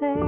say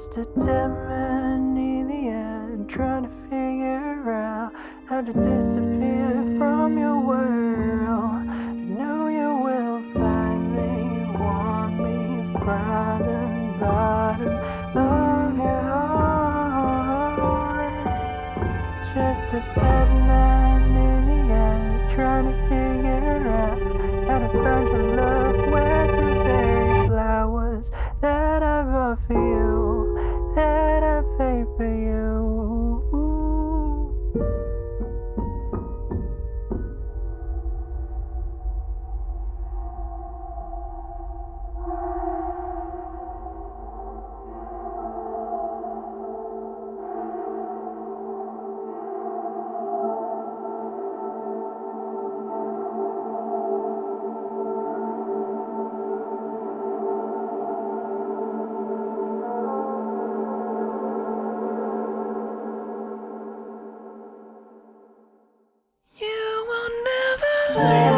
just a dead man in the end, trying to figure out how to disappear from your world. I know you will find me, want me from the bottom of your heart. Just a dead man in the end, trying to figure out how to find your love, where to bury flowers that I bought for you. Yeah.